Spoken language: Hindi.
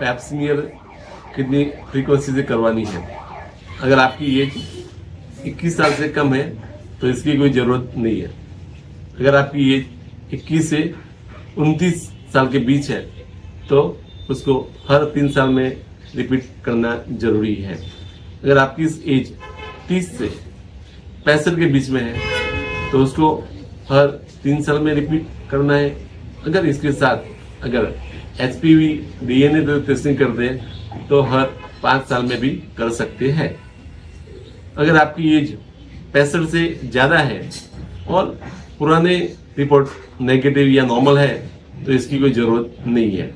पैप्समियर कितनी फ्रीक्वेंसी से करवानी है। अगर आपकी एज 21 साल से कम है तो इसकी कोई ज़रूरत नहीं है। अगर आपकी एज 21 से 29 साल के बीच है तो उसको हर तीन साल में रिपीट करना ज़रूरी है। अगर आपकी एज 30 से पैंसठ के बीच में है तो उसको हर तीन साल में रिपीट करना है। अगर इसके साथ अगर H P V DNA testing कर दें तो हर पाँच साल में भी कर सकते हैं। अगर आपकी एज पैंसठ से ज़्यादा है और पुराने रिपोर्ट नेगेटिव या नॉर्मल है तो इसकी कोई ज़रूरत नहीं है।